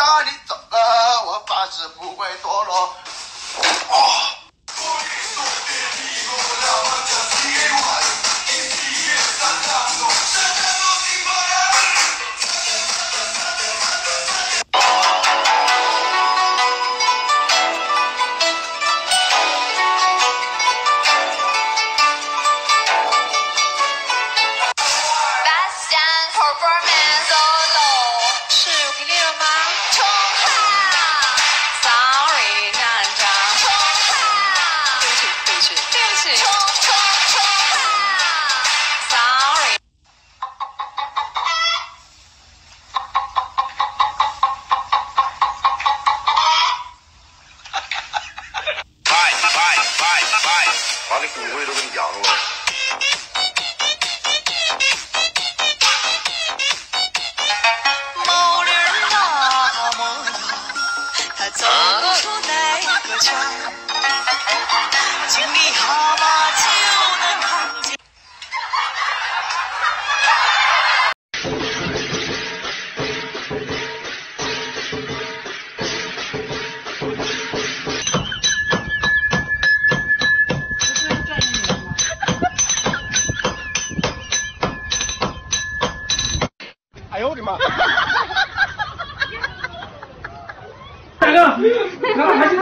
哪里走了？我发誓不会堕落。哦骨灰都给你扬了。某人那么他走不出那个圈儿。大哥你俩还是